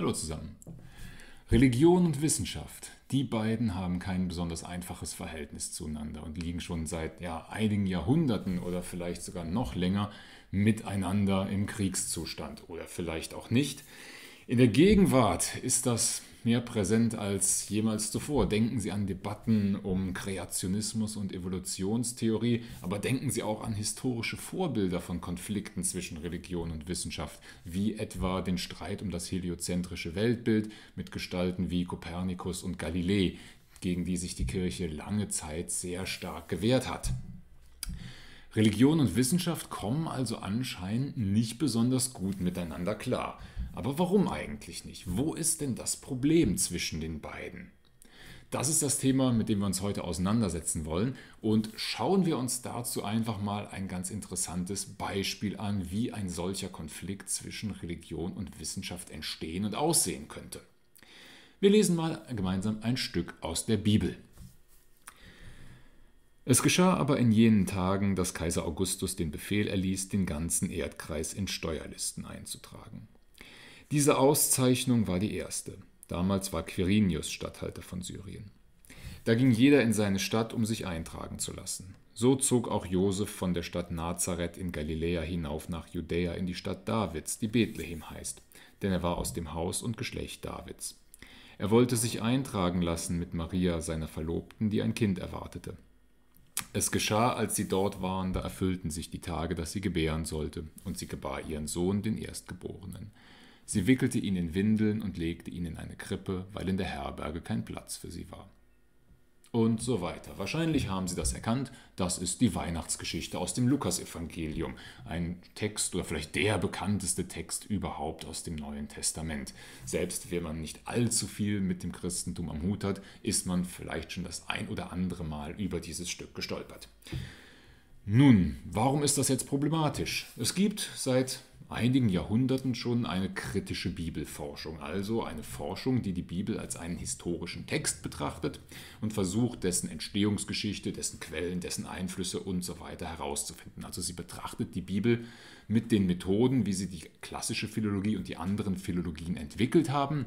Hallo zusammen. Religion und Wissenschaft, die beiden haben kein besonders einfaches Verhältnis zueinander und liegen schon seit ja, einigen Jahrhunderten oder vielleicht sogar noch länger miteinander im Kriegszustand oder vielleicht auch nicht. In der Gegenwart ist das mehr präsent als jemals zuvor. Denken Sie an Debatten um Kreationismus und Evolutionstheorie, aber denken Sie auch an historische Vorbilder von Konflikten zwischen Religion und Wissenschaft, wie etwa den Streit um das heliozentrische Weltbild mit Gestalten wie Kopernikus und Galilei, gegen die sich die Kirche lange Zeit sehr stark gewehrt hat. Religion und Wissenschaft kommen also anscheinend nicht besonders gut miteinander klar. Aber warum eigentlich nicht? Wo ist denn das Problem zwischen den beiden? Das ist das Thema, mit dem wir uns heute auseinandersetzen wollen. Und schauen wir uns dazu einfach mal ein ganz interessantes Beispiel an, wie ein solcher Konflikt zwischen Religion und Wissenschaft entstehen und aussehen könnte. Wir lesen mal gemeinsam ein Stück aus der Bibel. Es geschah aber in jenen Tagen, dass Kaiser Augustus den Befehl erließ, den ganzen Erdkreis in Steuerlisten einzutragen. Diese Auszeichnung war die erste. Damals war Quirinius Statthalter von Syrien. Da ging jeder in seine Stadt, um sich eintragen zu lassen. So zog auch Josef von der Stadt Nazareth in Galiläa hinauf nach Judäa in die Stadt Davids, die Bethlehem heißt, denn er war aus dem Haus und Geschlecht Davids. Er wollte sich eintragen lassen mit Maria, seiner Verlobten, die ein Kind erwartete. Es geschah, als sie dort waren, da erfüllten sich die Tage, dass sie gebären sollte, und sie gebar ihren Sohn, den Erstgeborenen. Sie wickelte ihn in Windeln und legte ihn in eine Krippe, weil in der Herberge kein Platz für sie war. Und so weiter. Wahrscheinlich haben Sie das erkannt. Das ist die Weihnachtsgeschichte aus dem Lukasevangelium. Ein Text oder vielleicht der bekannteste Text überhaupt aus dem Neuen Testament. Selbst wenn man nicht allzu viel mit dem Christentum am Hut hat, ist man vielleicht schon das ein oder andere Mal über dieses Stück gestolpert. Nun, warum ist das jetzt problematisch? Es gibt seit einigen Jahrhunderten schon eine kritische Bibelforschung, also eine Forschung, die die Bibel als einen historischen Text betrachtet und versucht, dessen Entstehungsgeschichte, dessen Quellen, dessen Einflüsse und so weiter herauszufinden. Also sie betrachtet die Bibel mit den Methoden, wie sie die klassische Philologie und die anderen Philologien entwickelt haben,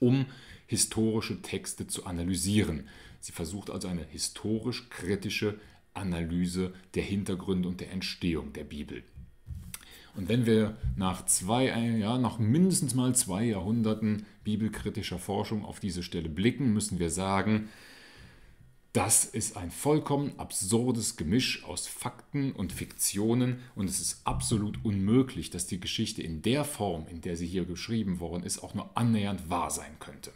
um historische Texte zu analysieren. Sie versucht also eine historisch-kritische Analyse der Hintergründe und der Entstehung der Bibel. Und wenn wir nach zwei, ja, nach mindestens mal zwei Jahrhunderten bibelkritischer Forschung auf diese Stelle blicken, müssen wir sagen, das ist ein vollkommen absurdes Gemisch aus Fakten und Fiktionen und es ist absolut unmöglich, dass die Geschichte in der Form, in der sie hier geschrieben worden ist, auch nur annähernd wahr sein könnte.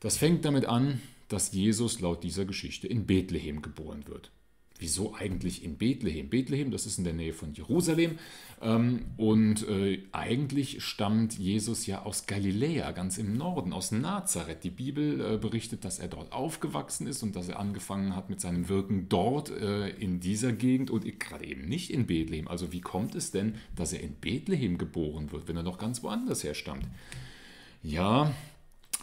Das fängt damit an, dass Jesus laut dieser Geschichte in Bethlehem geboren wird wieso eigentlich in Bethlehem? Bethlehem, das ist in der Nähe von Jerusalem. Ähm, und äh, eigentlich stammt Jesus ja aus Galiläa, ganz im Norden, aus Nazareth. Die Bibel äh, berichtet, dass er dort aufgewachsen ist und dass er angefangen hat mit seinem Wirken dort äh, in dieser Gegend und gerade eben nicht in Bethlehem. Also wie kommt es denn, dass er in Bethlehem geboren wird, wenn er doch ganz woanders herstammt? Ja,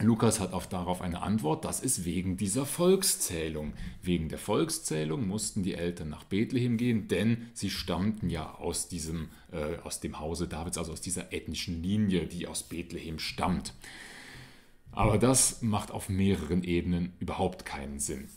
Lukas hat auf darauf eine Antwort, das ist wegen dieser Volkszählung. Wegen der Volkszählung mussten die Eltern nach Bethlehem gehen, denn sie stammten ja aus, diesem, äh, aus dem Hause Davids, also aus dieser ethnischen Linie, die aus Bethlehem stammt. Aber das macht auf mehreren Ebenen überhaupt keinen Sinn.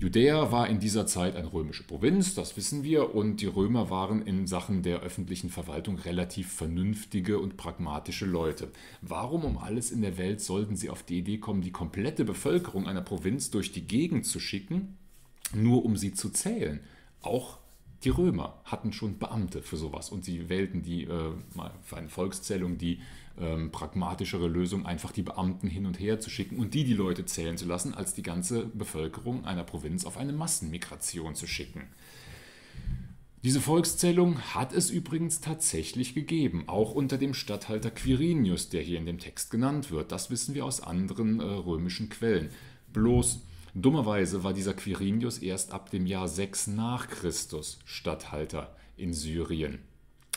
Judäa war in dieser Zeit eine römische Provinz, das wissen wir, und die Römer waren in Sachen der öffentlichen Verwaltung relativ vernünftige und pragmatische Leute. Warum um alles in der Welt sollten sie auf die Idee kommen, die komplette Bevölkerung einer Provinz durch die Gegend zu schicken, nur um sie zu zählen? Auch die Römer hatten schon Beamte für sowas und sie wählten die äh, für eine Volkszählung die ähm, pragmatischere Lösung, einfach die Beamten hin und her zu schicken und die die Leute zählen zu lassen, als die ganze Bevölkerung einer Provinz auf eine Massenmigration zu schicken. Diese Volkszählung hat es übrigens tatsächlich gegeben, auch unter dem Statthalter Quirinius, der hier in dem Text genannt wird. Das wissen wir aus anderen äh, römischen Quellen. Bloß dummerweise war dieser Quirinius erst ab dem Jahr 6 nach Christus Statthalter in Syrien.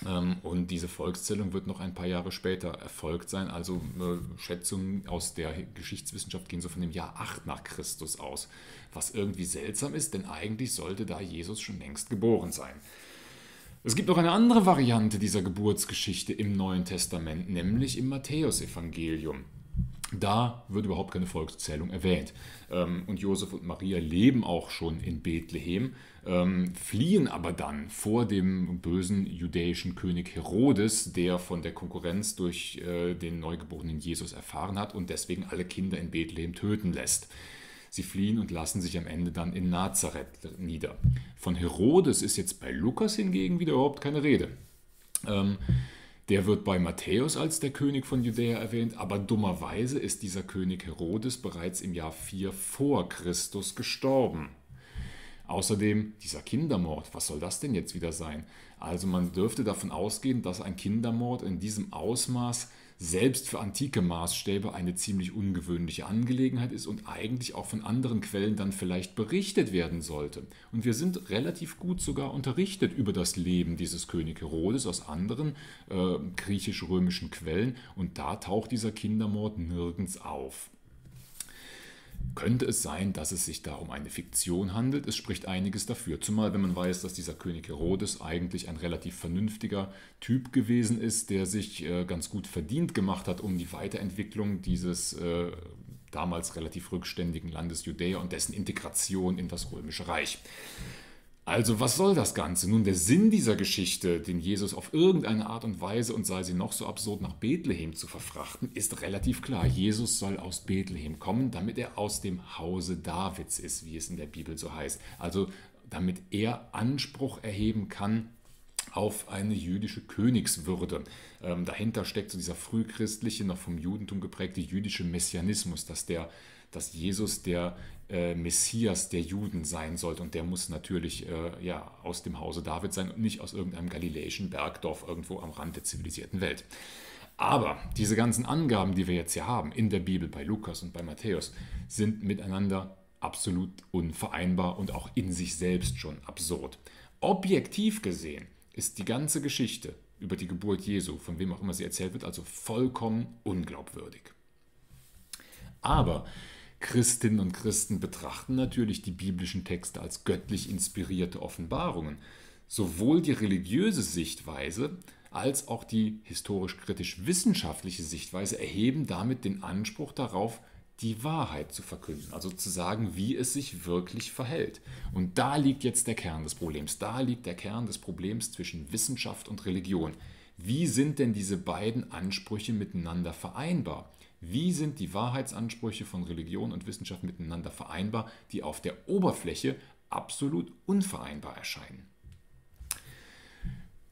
Ähm, und diese Volkszählung wird noch ein paar Jahre später erfolgt sein. Also äh, Schätzungen aus der Geschichtswissenschaft gehen so von dem Jahr 8 nach Christus aus. Was irgendwie seltsam ist, denn eigentlich sollte da Jesus schon längst geboren sein. Es gibt noch eine andere Variante dieser Geburtsgeschichte im Neuen Testament, nämlich im Matthäusevangelium. Da wird überhaupt keine Volkszählung erwähnt. Ähm, und Josef und Maria leben auch schon in Bethlehem, ähm, fliehen aber dann vor dem bösen judäischen König Herodes, der von der Konkurrenz durch äh, den neugeborenen Jesus erfahren hat und deswegen alle Kinder in Bethlehem töten lässt. Sie fliehen und lassen sich am Ende dann in Nazareth nieder. Von Herodes ist jetzt bei Lukas hingegen wieder überhaupt keine Rede. Der wird bei Matthäus als der König von Judäa erwähnt, aber dummerweise ist dieser König Herodes bereits im Jahr 4 vor Christus gestorben. Außerdem dieser Kindermord, was soll das denn jetzt wieder sein? Also man dürfte davon ausgehen, dass ein Kindermord in diesem Ausmaß selbst für antike Maßstäbe eine ziemlich ungewöhnliche Angelegenheit ist und eigentlich auch von anderen Quellen dann vielleicht berichtet werden sollte. Und wir sind relativ gut sogar unterrichtet über das Leben dieses König Herodes aus anderen äh, griechisch-römischen Quellen und da taucht dieser Kindermord nirgends auf. Könnte es sein, dass es sich da um eine Fiktion handelt? Es spricht einiges dafür, zumal wenn man weiß, dass dieser König Herodes eigentlich ein relativ vernünftiger Typ gewesen ist, der sich äh, ganz gut verdient gemacht hat um die Weiterentwicklung dieses äh, damals relativ rückständigen Landes Judäa und dessen Integration in das römische Reich. Also was soll das Ganze? Nun, der Sinn dieser Geschichte, den Jesus auf irgendeine Art und Weise und sei sie noch so absurd nach Bethlehem zu verfrachten, ist relativ klar. Jesus soll aus Bethlehem kommen, damit er aus dem Hause Davids ist, wie es in der Bibel so heißt. Also damit er Anspruch erheben kann auf eine jüdische Königswürde. Ähm, dahinter steckt so dieser frühchristliche, noch vom Judentum geprägte jüdische Messianismus, dass der dass Jesus der äh, Messias der Juden sein sollte. Und der muss natürlich äh, ja, aus dem Hause David sein und nicht aus irgendeinem galiläischen Bergdorf irgendwo am Rand der zivilisierten Welt. Aber diese ganzen Angaben, die wir jetzt hier haben in der Bibel bei Lukas und bei Matthäus, sind miteinander absolut unvereinbar und auch in sich selbst schon absurd. Objektiv gesehen ist die ganze Geschichte über die Geburt Jesu, von wem auch immer sie erzählt wird, also vollkommen unglaubwürdig. Aber Christinnen und Christen betrachten natürlich die biblischen Texte als göttlich inspirierte Offenbarungen. Sowohl die religiöse Sichtweise als auch die historisch-kritisch-wissenschaftliche Sichtweise erheben damit den Anspruch darauf, die Wahrheit zu verkünden, also zu sagen, wie es sich wirklich verhält. Und da liegt jetzt der Kern des Problems. Da liegt der Kern des Problems zwischen Wissenschaft und Religion. Wie sind denn diese beiden Ansprüche miteinander vereinbar? Wie sind die Wahrheitsansprüche von Religion und Wissenschaft miteinander vereinbar, die auf der Oberfläche absolut unvereinbar erscheinen?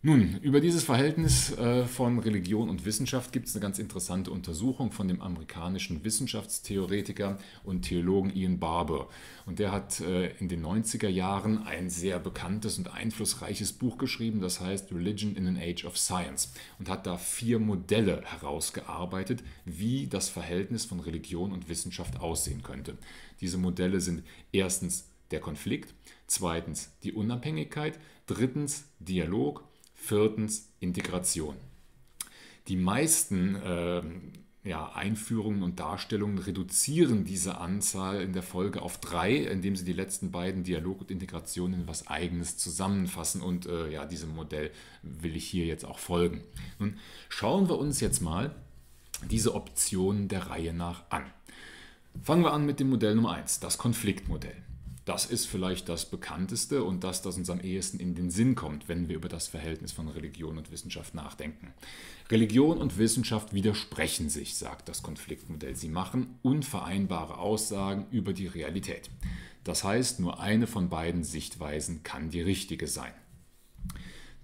Nun, über dieses Verhältnis äh, von Religion und Wissenschaft gibt es eine ganz interessante Untersuchung von dem amerikanischen Wissenschaftstheoretiker und Theologen Ian Barber. Und der hat äh, in den 90er Jahren ein sehr bekanntes und einflussreiches Buch geschrieben, das heißt Religion in an Age of Science. Und hat da vier Modelle herausgearbeitet, wie das Verhältnis von Religion und Wissenschaft aussehen könnte. Diese Modelle sind erstens der Konflikt, zweitens die Unabhängigkeit, drittens Dialog, Viertens Integration. Die meisten äh, ja, Einführungen und Darstellungen reduzieren diese Anzahl in der Folge auf drei, indem sie die letzten beiden Dialog und Integration in was Eigenes zusammenfassen. Und äh, ja, diesem Modell will ich hier jetzt auch folgen. Nun schauen wir uns jetzt mal diese Optionen der Reihe nach an. Fangen wir an mit dem Modell Nummer 1, das Konfliktmodell. Das ist vielleicht das bekannteste und das, das uns am ehesten in den Sinn kommt, wenn wir über das Verhältnis von Religion und Wissenschaft nachdenken. Religion und Wissenschaft widersprechen sich, sagt das Konfliktmodell. Sie machen unvereinbare Aussagen über die Realität. Das heißt, nur eine von beiden Sichtweisen kann die richtige sein.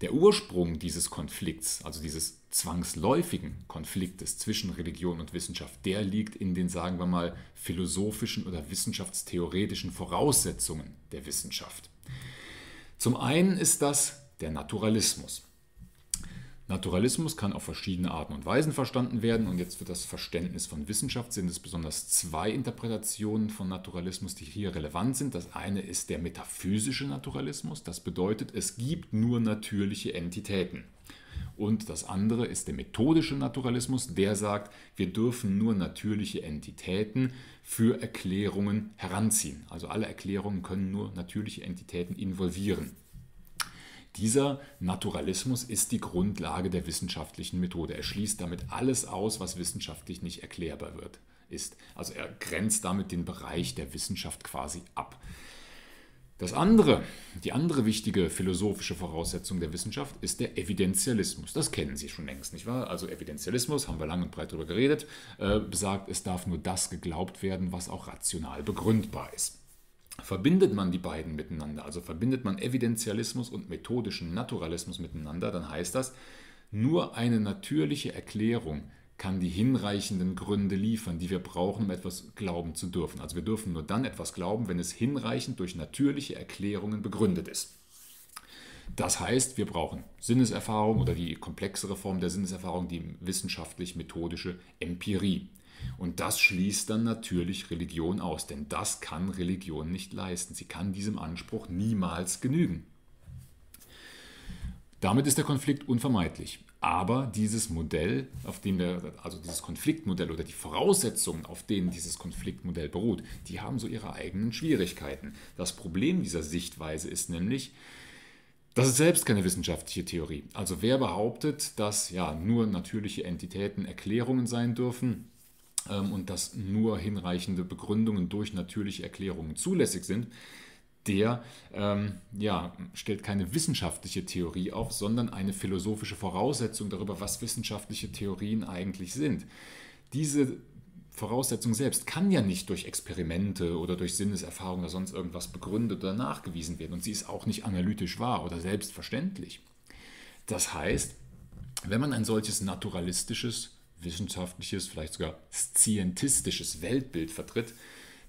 Der Ursprung dieses Konflikts, also dieses zwangsläufigen Konfliktes zwischen Religion und Wissenschaft, der liegt in den, sagen wir mal, philosophischen oder wissenschaftstheoretischen Voraussetzungen der Wissenschaft. Zum einen ist das der Naturalismus. Naturalismus kann auf verschiedene Arten und Weisen verstanden werden und jetzt für das Verständnis von Wissenschaft sind es besonders zwei Interpretationen von Naturalismus, die hier relevant sind. Das eine ist der metaphysische Naturalismus, das bedeutet, es gibt nur natürliche Entitäten. Und das andere ist der methodische Naturalismus, der sagt, wir dürfen nur natürliche Entitäten für Erklärungen heranziehen. Also alle Erklärungen können nur natürliche Entitäten involvieren. Dieser Naturalismus ist die Grundlage der wissenschaftlichen Methode. Er schließt damit alles aus, was wissenschaftlich nicht erklärbar wird, ist. Also er grenzt damit den Bereich der Wissenschaft quasi ab. Das andere, die andere wichtige philosophische Voraussetzung der Wissenschaft ist der Evidentialismus. Das kennen Sie schon längst, nicht wahr? Also Evidentialismus, haben wir lang und breit darüber geredet, äh, besagt, es darf nur das geglaubt werden, was auch rational begründbar ist. Verbindet man die beiden miteinander, also verbindet man Evidentialismus und methodischen Naturalismus miteinander, dann heißt das, nur eine natürliche Erklärung kann die hinreichenden Gründe liefern, die wir brauchen, um etwas glauben zu dürfen. Also wir dürfen nur dann etwas glauben, wenn es hinreichend durch natürliche Erklärungen begründet ist. Das heißt, wir brauchen Sinneserfahrung oder die komplexere Form der Sinneserfahrung, die wissenschaftlich-methodische Empirie. Und das schließt dann natürlich Religion aus, denn das kann Religion nicht leisten. Sie kann diesem Anspruch niemals genügen. Damit ist der Konflikt unvermeidlich. Aber dieses Modell, auf dem der, also dieses Konfliktmodell oder die Voraussetzungen, auf denen dieses Konfliktmodell beruht, die haben so ihre eigenen Schwierigkeiten. Das Problem dieser Sichtweise ist nämlich, das ist selbst keine wissenschaftliche Theorie. Also wer behauptet, dass ja nur natürliche Entitäten Erklärungen sein dürfen und dass nur hinreichende Begründungen durch natürliche Erklärungen zulässig sind, der ähm, ja, stellt keine wissenschaftliche Theorie auf, sondern eine philosophische Voraussetzung darüber, was wissenschaftliche Theorien eigentlich sind. Diese Voraussetzung selbst kann ja nicht durch Experimente oder durch Sinneserfahrung oder sonst irgendwas begründet oder nachgewiesen werden und sie ist auch nicht analytisch wahr oder selbstverständlich. Das heißt, wenn man ein solches naturalistisches, wissenschaftliches, vielleicht sogar scientistisches Weltbild vertritt,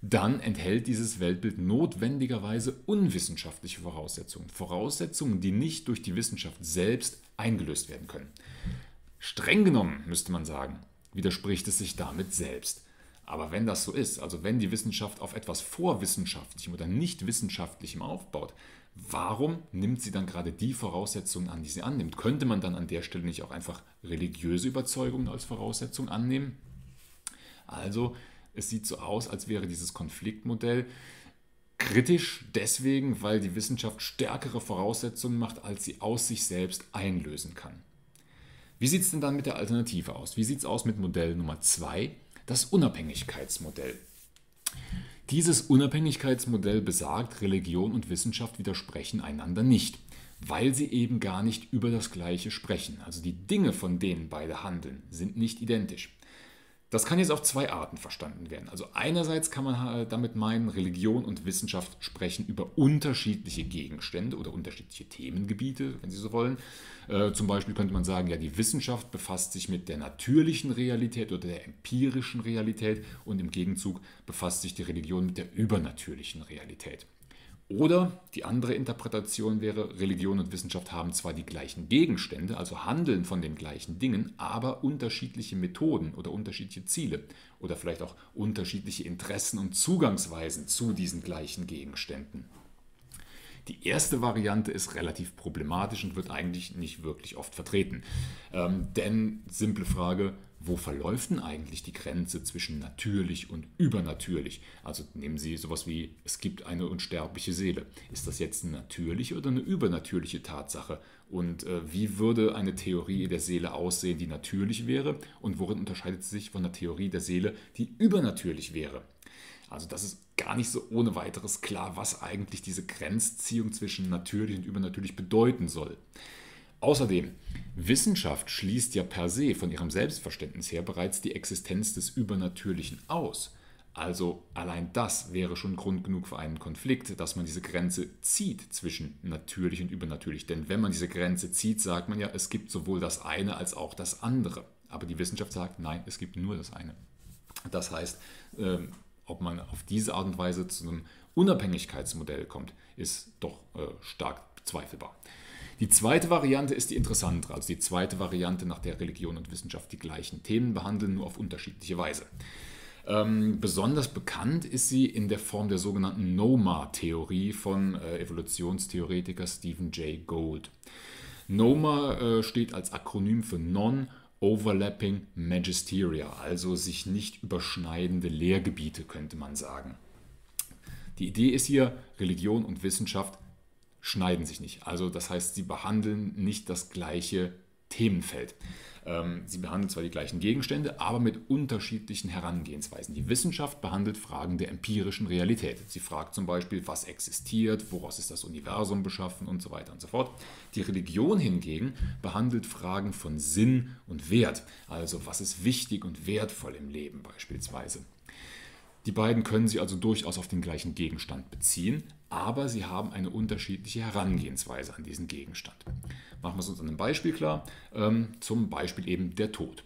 dann enthält dieses Weltbild notwendigerweise unwissenschaftliche Voraussetzungen. Voraussetzungen, die nicht durch die Wissenschaft selbst eingelöst werden können. Streng genommen, müsste man sagen, widerspricht es sich damit selbst. Aber wenn das so ist, also wenn die Wissenschaft auf etwas vorwissenschaftlichem oder nicht wissenschaftlichem aufbaut, warum nimmt sie dann gerade die Voraussetzungen an, die sie annimmt? Könnte man dann an der Stelle nicht auch einfach religiöse Überzeugungen als Voraussetzung annehmen? Also es sieht so aus, als wäre dieses Konfliktmodell kritisch deswegen, weil die Wissenschaft stärkere Voraussetzungen macht, als sie aus sich selbst einlösen kann. Wie sieht es denn dann mit der Alternative aus? Wie sieht es aus mit Modell Nummer 2, das Unabhängigkeitsmodell? Dieses Unabhängigkeitsmodell besagt, Religion und Wissenschaft widersprechen einander nicht, weil sie eben gar nicht über das Gleiche sprechen. Also die Dinge, von denen beide handeln, sind nicht identisch. Das kann jetzt auf zwei Arten verstanden werden. Also einerseits kann man damit meinen, Religion und Wissenschaft sprechen über unterschiedliche Gegenstände oder unterschiedliche Themengebiete, wenn Sie so wollen. Äh, zum Beispiel könnte man sagen, ja, die Wissenschaft befasst sich mit der natürlichen Realität oder der empirischen Realität und im Gegenzug befasst sich die Religion mit der übernatürlichen Realität. Oder die andere Interpretation wäre, Religion und Wissenschaft haben zwar die gleichen Gegenstände, also handeln von den gleichen Dingen, aber unterschiedliche Methoden oder unterschiedliche Ziele oder vielleicht auch unterschiedliche Interessen und Zugangsweisen zu diesen gleichen Gegenständen. Die erste Variante ist relativ problematisch und wird eigentlich nicht wirklich oft vertreten. Ähm, denn, simple Frage, wo verläuft denn eigentlich die Grenze zwischen natürlich und übernatürlich? Also nehmen Sie sowas wie, es gibt eine unsterbliche Seele. Ist das jetzt eine natürliche oder eine übernatürliche Tatsache? Und äh, wie würde eine Theorie der Seele aussehen, die natürlich wäre? Und worin unterscheidet sie sich von einer Theorie der Seele, die übernatürlich wäre? Also das ist gar nicht so ohne weiteres klar, was eigentlich diese Grenzziehung zwischen natürlich und übernatürlich bedeuten soll. Außerdem, Wissenschaft schließt ja per se von ihrem Selbstverständnis her bereits die Existenz des Übernatürlichen aus. Also allein das wäre schon Grund genug für einen Konflikt, dass man diese Grenze zieht zwischen natürlich und übernatürlich. Denn wenn man diese Grenze zieht, sagt man ja, es gibt sowohl das eine als auch das andere. Aber die Wissenschaft sagt, nein, es gibt nur das eine. Das heißt, ähm, ob man auf diese Art und Weise zu einem Unabhängigkeitsmodell kommt, ist doch äh, stark bezweifelbar. Die zweite Variante ist die interessantere, also die zweite Variante, nach der Religion und Wissenschaft die gleichen Themen behandeln, nur auf unterschiedliche Weise. Ähm, besonders bekannt ist sie in der Form der sogenannten NOMA-Theorie von äh, Evolutionstheoretiker Stephen Jay Gould. NOMA äh, steht als Akronym für Non-Overlapping Magisteria, also sich nicht überschneidende Lehrgebiete, könnte man sagen. Die Idee ist hier, Religion und Wissenschaft schneiden sich nicht. Also das heißt, sie behandeln nicht das gleiche Themenfeld. Ähm, sie behandeln zwar die gleichen Gegenstände, aber mit unterschiedlichen Herangehensweisen. Die Wissenschaft behandelt Fragen der empirischen Realität. Sie fragt zum Beispiel, was existiert, woraus ist das Universum beschaffen und so weiter und so fort. Die Religion hingegen behandelt Fragen von Sinn und Wert, also was ist wichtig und wertvoll im Leben beispielsweise. Die beiden können sie also durchaus auf den gleichen Gegenstand beziehen, aber sie haben eine unterschiedliche Herangehensweise an diesen Gegenstand. Machen wir es uns an einem Beispiel klar. Ähm, zum Beispiel eben der Tod.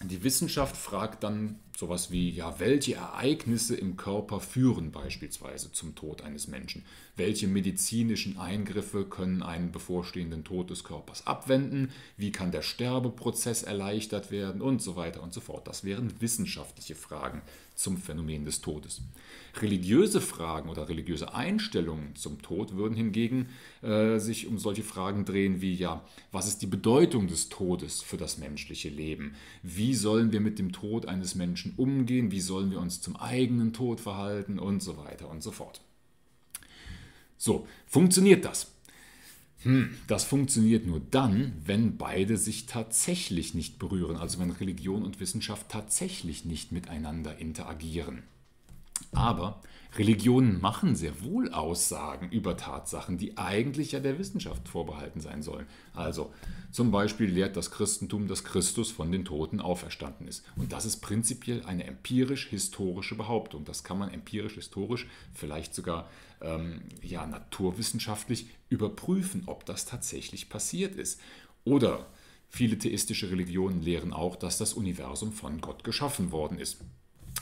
Die Wissenschaft fragt dann sowas wie, ja, welche Ereignisse im Körper führen beispielsweise zum Tod eines Menschen? Welche medizinischen Eingriffe können einen bevorstehenden Tod des Körpers abwenden? Wie kann der Sterbeprozess erleichtert werden? Und so weiter und so fort. Das wären wissenschaftliche Fragen zum Phänomen des Todes. Religiöse Fragen oder religiöse Einstellungen zum Tod würden hingegen äh, sich um solche Fragen drehen wie, ja, was ist die Bedeutung des Todes für das menschliche Leben? Wie sollen wir mit dem Tod eines Menschen umgehen? Wie sollen wir uns zum eigenen Tod verhalten? Und so weiter und so fort. So, funktioniert das? Hm, das funktioniert nur dann, wenn beide sich tatsächlich nicht berühren, also wenn Religion und Wissenschaft tatsächlich nicht miteinander interagieren. Aber Religionen machen sehr wohl Aussagen über Tatsachen, die eigentlich ja der Wissenschaft vorbehalten sein sollen. Also zum Beispiel lehrt das Christentum, dass Christus von den Toten auferstanden ist. Und das ist prinzipiell eine empirisch-historische Behauptung. Das kann man empirisch-historisch, vielleicht sogar ähm, ja, naturwissenschaftlich überprüfen, ob das tatsächlich passiert ist. Oder viele theistische Religionen lehren auch, dass das Universum von Gott geschaffen worden ist.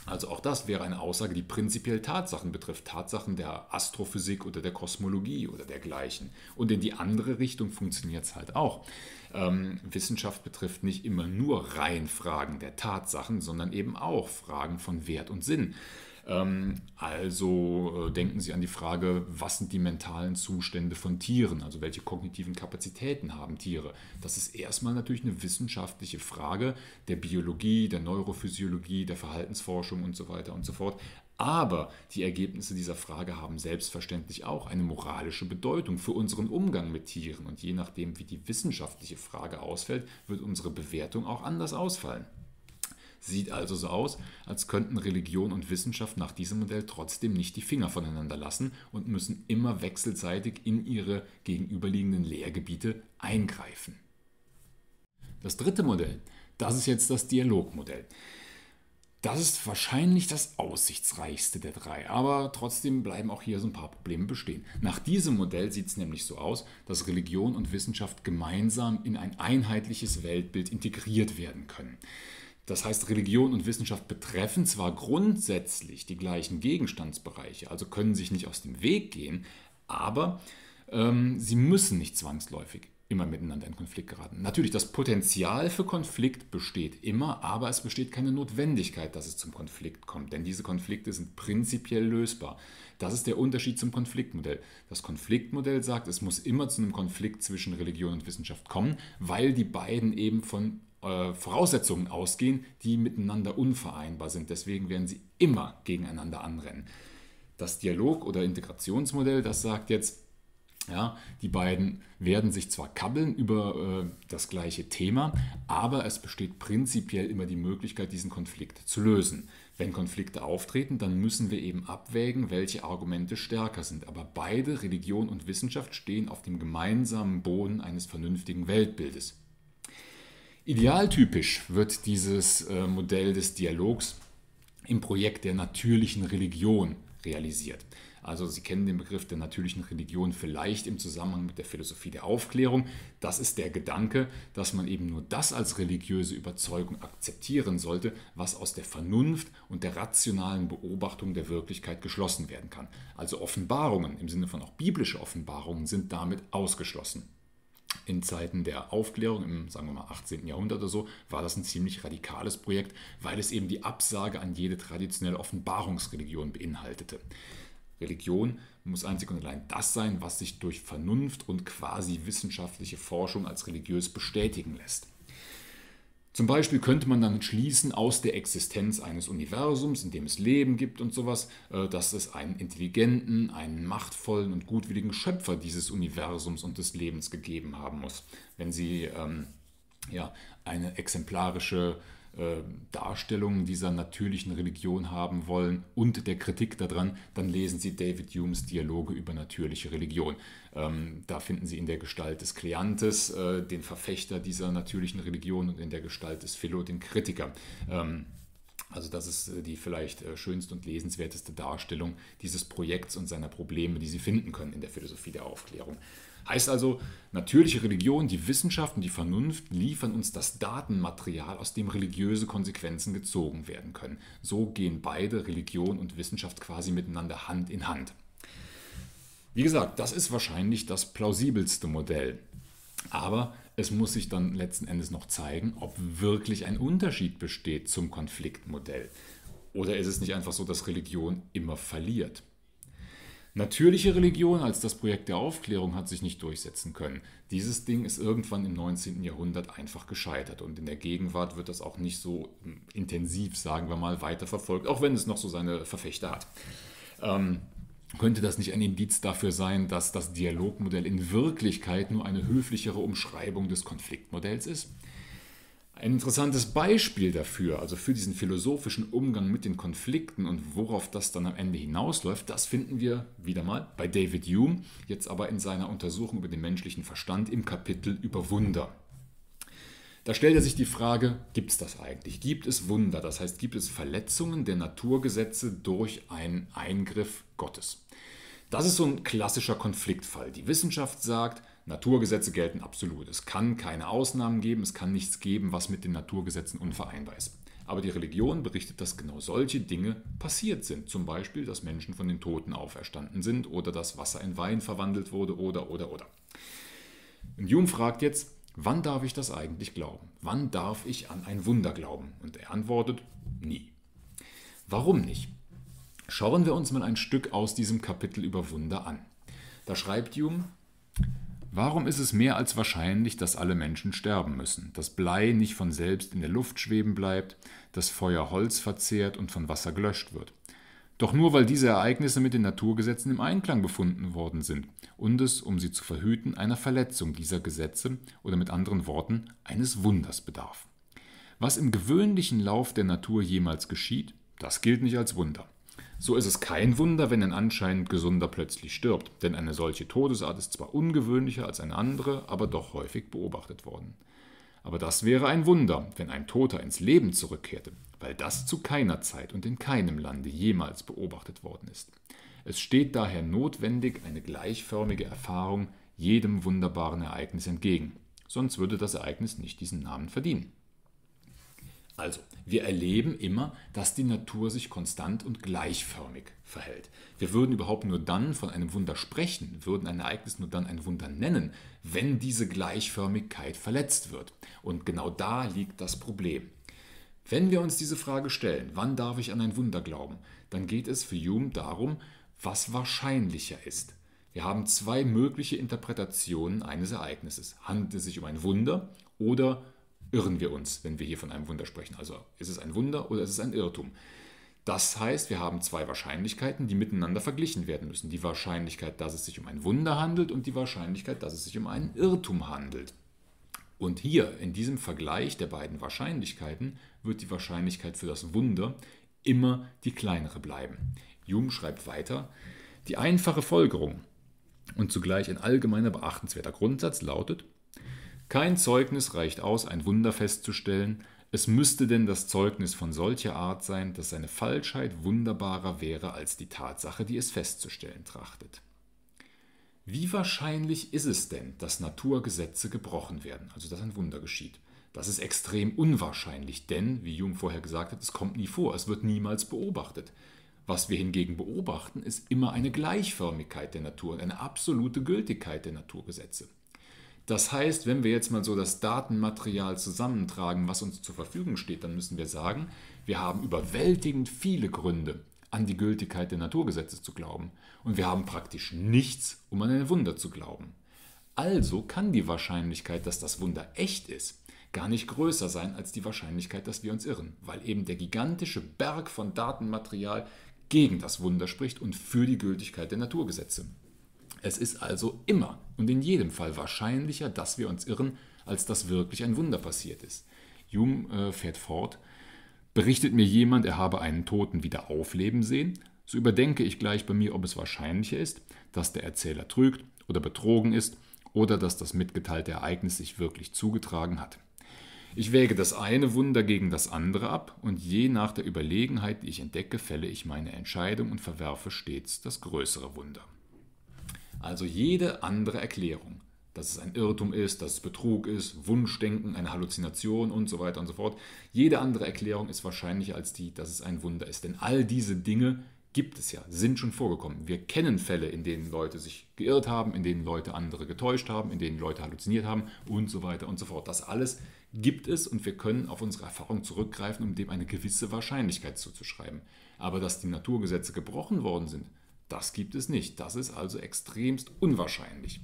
Also auch das wäre eine Aussage, die prinzipiell Tatsachen betrifft, Tatsachen der Astrophysik oder der Kosmologie oder dergleichen. Und in die andere Richtung funktioniert es halt auch. Ähm, Wissenschaft betrifft nicht immer nur rein Fragen der Tatsachen, sondern eben auch Fragen von Wert und Sinn. Ähm, also äh, denken Sie an die Frage, was sind die mentalen Zustände von Tieren, also welche kognitiven Kapazitäten haben Tiere. Das ist erstmal natürlich eine wissenschaftliche Frage der Biologie, der Neurophysiologie, der Verhaltensforschung und so weiter und so fort. Aber die Ergebnisse dieser Frage haben selbstverständlich auch eine moralische Bedeutung für unseren Umgang mit Tieren. Und je nachdem, wie die wissenschaftliche Frage ausfällt, wird unsere Bewertung auch anders ausfallen. Sieht also so aus, als könnten Religion und Wissenschaft nach diesem Modell trotzdem nicht die Finger voneinander lassen und müssen immer wechselseitig in ihre gegenüberliegenden Lehrgebiete eingreifen. Das dritte Modell, das ist jetzt das Dialogmodell. Das ist wahrscheinlich das aussichtsreichste der drei, aber trotzdem bleiben auch hier so ein paar Probleme bestehen. Nach diesem Modell sieht es nämlich so aus, dass Religion und Wissenschaft gemeinsam in ein einheitliches Weltbild integriert werden können. Das heißt, Religion und Wissenschaft betreffen zwar grundsätzlich die gleichen Gegenstandsbereiche, also können sich nicht aus dem Weg gehen, aber ähm, sie müssen nicht zwangsläufig immer miteinander in Konflikt geraten. Natürlich, das Potenzial für Konflikt besteht immer, aber es besteht keine Notwendigkeit, dass es zum Konflikt kommt, denn diese Konflikte sind prinzipiell lösbar. Das ist der Unterschied zum Konfliktmodell. Das Konfliktmodell sagt, es muss immer zu einem Konflikt zwischen Religion und Wissenschaft kommen, weil die beiden eben von äh, Voraussetzungen ausgehen, die miteinander unvereinbar sind. Deswegen werden sie immer gegeneinander anrennen. Das Dialog- oder Integrationsmodell, das sagt jetzt, ja, die beiden werden sich zwar kabbeln über äh, das gleiche Thema, aber es besteht prinzipiell immer die Möglichkeit, diesen Konflikt zu lösen. Wenn Konflikte auftreten, dann müssen wir eben abwägen, welche Argumente stärker sind. Aber beide, Religion und Wissenschaft, stehen auf dem gemeinsamen Boden eines vernünftigen Weltbildes. Idealtypisch wird dieses äh, Modell des Dialogs im Projekt der natürlichen Religion realisiert. Also Sie kennen den Begriff der natürlichen Religion vielleicht im Zusammenhang mit der Philosophie der Aufklärung. Das ist der Gedanke, dass man eben nur das als religiöse Überzeugung akzeptieren sollte, was aus der Vernunft und der rationalen Beobachtung der Wirklichkeit geschlossen werden kann. Also Offenbarungen im Sinne von auch biblische Offenbarungen sind damit ausgeschlossen in Zeiten der Aufklärung, im sagen wir mal 18. Jahrhundert oder so, war das ein ziemlich radikales Projekt, weil es eben die Absage an jede traditionelle Offenbarungsreligion beinhaltete. Religion muss einzig und allein das sein, was sich durch Vernunft und quasi wissenschaftliche Forschung als religiös bestätigen lässt. Zum Beispiel könnte man dann schließen aus der Existenz eines Universums, in dem es Leben gibt und sowas, äh, dass es einen intelligenten, einen machtvollen und gutwilligen Schöpfer dieses Universums und des Lebens gegeben haben muss. Wenn Sie ähm, ja, eine exemplarische äh, Darstellungen dieser natürlichen Religion haben wollen und der Kritik daran, dann lesen Sie David Humes Dialoge über natürliche Religion. Ähm, da finden Sie in der Gestalt des Kleantes äh, den Verfechter dieser natürlichen Religion und in der Gestalt des Philo den Kritiker. Ähm, also das ist äh, die vielleicht schönste und lesenswerteste Darstellung dieses Projekts und seiner Probleme, die Sie finden können in der Philosophie der Aufklärung. Heißt also, natürliche Religion, die Wissenschaft und die Vernunft liefern uns das Datenmaterial, aus dem religiöse Konsequenzen gezogen werden können. So gehen beide Religion und Wissenschaft quasi miteinander Hand in Hand. Wie gesagt, das ist wahrscheinlich das plausibelste Modell. Aber es muss sich dann letzten Endes noch zeigen, ob wirklich ein Unterschied besteht zum Konfliktmodell. Oder ist es nicht einfach so, dass Religion immer verliert? Natürliche Religion als das Projekt der Aufklärung hat sich nicht durchsetzen können. Dieses Ding ist irgendwann im 19. Jahrhundert einfach gescheitert und in der Gegenwart wird das auch nicht so hm, intensiv, sagen wir mal, weiterverfolgt, auch wenn es noch so seine Verfechter hat. Ähm, könnte das nicht ein Indiz dafür sein, dass das Dialogmodell in Wirklichkeit nur eine höflichere Umschreibung des Konfliktmodells ist? Ein interessantes Beispiel dafür, also für diesen philosophischen Umgang mit den Konflikten und worauf das dann am Ende hinausläuft, das finden wir wieder mal bei David Hume, jetzt aber in seiner Untersuchung über den menschlichen Verstand im Kapitel über Wunder. Da stellt er sich die Frage, gibt es das eigentlich? Gibt es Wunder? Das heißt, gibt es Verletzungen der Naturgesetze durch einen Eingriff Gottes? Das ist so ein klassischer Konfliktfall. Die Wissenschaft sagt, Naturgesetze gelten absolut. Es kann keine Ausnahmen geben, es kann nichts geben, was mit den Naturgesetzen unvereinbar ist. Aber die Religion berichtet, dass genau solche Dinge passiert sind. Zum Beispiel, dass Menschen von den Toten auferstanden sind oder dass Wasser in Wein verwandelt wurde oder, oder, oder. Und Hume fragt jetzt, wann darf ich das eigentlich glauben? Wann darf ich an ein Wunder glauben? Und er antwortet, nie. Warum nicht? Schauen wir uns mal ein Stück aus diesem Kapitel über Wunder an. Da schreibt Hume, Warum ist es mehr als wahrscheinlich, dass alle Menschen sterben müssen, dass Blei nicht von selbst in der Luft schweben bleibt, dass Feuer Holz verzehrt und von Wasser gelöscht wird? Doch nur weil diese Ereignisse mit den Naturgesetzen im Einklang befunden worden sind und es, um sie zu verhüten, einer Verletzung dieser Gesetze oder mit anderen Worten eines Wunders bedarf. Was im gewöhnlichen Lauf der Natur jemals geschieht, das gilt nicht als Wunder. So ist es kein Wunder, wenn ein anscheinend Gesunder plötzlich stirbt, denn eine solche Todesart ist zwar ungewöhnlicher als eine andere, aber doch häufig beobachtet worden. Aber das wäre ein Wunder, wenn ein Toter ins Leben zurückkehrte, weil das zu keiner Zeit und in keinem Lande jemals beobachtet worden ist. Es steht daher notwendig eine gleichförmige Erfahrung jedem wunderbaren Ereignis entgegen, sonst würde das Ereignis nicht diesen Namen verdienen. Also, wir erleben immer, dass die Natur sich konstant und gleichförmig verhält. Wir würden überhaupt nur dann von einem Wunder sprechen, würden ein Ereignis nur dann ein Wunder nennen, wenn diese Gleichförmigkeit verletzt wird. Und genau da liegt das Problem. Wenn wir uns diese Frage stellen, wann darf ich an ein Wunder glauben, dann geht es für Hume darum, was wahrscheinlicher ist. Wir haben zwei mögliche Interpretationen eines Ereignisses. Handelt es sich um ein Wunder oder irren wir uns, wenn wir hier von einem Wunder sprechen. Also ist es ein Wunder oder ist es ein Irrtum? Das heißt, wir haben zwei Wahrscheinlichkeiten, die miteinander verglichen werden müssen. Die Wahrscheinlichkeit, dass es sich um ein Wunder handelt und die Wahrscheinlichkeit, dass es sich um einen Irrtum handelt. Und hier, in diesem Vergleich der beiden Wahrscheinlichkeiten, wird die Wahrscheinlichkeit für das Wunder immer die kleinere bleiben. Hume schreibt weiter, die einfache Folgerung und zugleich ein allgemeiner beachtenswerter Grundsatz lautet, kein Zeugnis reicht aus, ein Wunder festzustellen, es müsste denn das Zeugnis von solcher Art sein, dass seine Falschheit wunderbarer wäre als die Tatsache, die es festzustellen trachtet. Wie wahrscheinlich ist es denn, dass Naturgesetze gebrochen werden, also dass ein Wunder geschieht? Das ist extrem unwahrscheinlich, denn, wie Jung vorher gesagt hat, es kommt nie vor, es wird niemals beobachtet. Was wir hingegen beobachten, ist immer eine Gleichförmigkeit der Natur und eine absolute Gültigkeit der Naturgesetze. Das heißt, wenn wir jetzt mal so das Datenmaterial zusammentragen, was uns zur Verfügung steht, dann müssen wir sagen, wir haben überwältigend viele Gründe, an die Gültigkeit der Naturgesetze zu glauben. Und wir haben praktisch nichts, um an ein Wunder zu glauben. Also kann die Wahrscheinlichkeit, dass das Wunder echt ist, gar nicht größer sein als die Wahrscheinlichkeit, dass wir uns irren, weil eben der gigantische Berg von Datenmaterial gegen das Wunder spricht und für die Gültigkeit der Naturgesetze. Es ist also immer und in jedem Fall wahrscheinlicher, dass wir uns irren, als dass wirklich ein Wunder passiert ist. Hume äh, fährt fort, berichtet mir jemand, er habe einen Toten wieder aufleben sehen, so überdenke ich gleich bei mir, ob es wahrscheinlicher ist, dass der Erzähler trügt oder betrogen ist oder dass das mitgeteilte Ereignis sich wirklich zugetragen hat. Ich wäge das eine Wunder gegen das andere ab und je nach der Überlegenheit, die ich entdecke, fälle ich meine Entscheidung und verwerfe stets das größere Wunder. Also jede andere Erklärung, dass es ein Irrtum ist, dass es Betrug ist, Wunschdenken, eine Halluzination und so weiter und so fort, jede andere Erklärung ist wahrscheinlicher als die, dass es ein Wunder ist. Denn all diese Dinge gibt es ja, sind schon vorgekommen. Wir kennen Fälle, in denen Leute sich geirrt haben, in denen Leute andere getäuscht haben, in denen Leute halluziniert haben und so weiter und so fort. Das alles gibt es und wir können auf unsere Erfahrung zurückgreifen, um dem eine gewisse Wahrscheinlichkeit zuzuschreiben. Aber dass die Naturgesetze gebrochen worden sind, das gibt es nicht. Das ist also extremst unwahrscheinlich.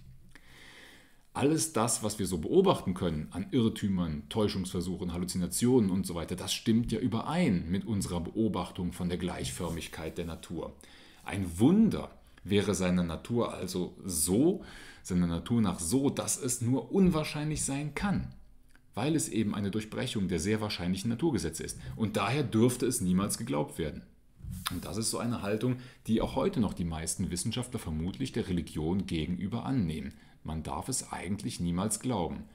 Alles das, was wir so beobachten können an Irrtümern, Täuschungsversuchen, Halluzinationen und so weiter, das stimmt ja überein mit unserer Beobachtung von der Gleichförmigkeit der Natur. Ein Wunder wäre seiner Natur also so, seiner Natur nach so, dass es nur unwahrscheinlich sein kann, weil es eben eine Durchbrechung der sehr wahrscheinlichen Naturgesetze ist. Und daher dürfte es niemals geglaubt werden. Und das ist so eine Haltung, die auch heute noch die meisten Wissenschaftler vermutlich der Religion gegenüber annehmen. Man darf es eigentlich niemals glauben.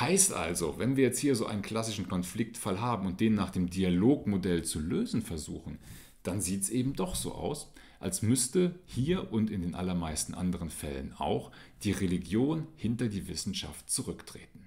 Heißt also, wenn wir jetzt hier so einen klassischen Konfliktfall haben und den nach dem Dialogmodell zu lösen versuchen, dann sieht es eben doch so aus, als müsste hier und in den allermeisten anderen Fällen auch die Religion hinter die Wissenschaft zurücktreten.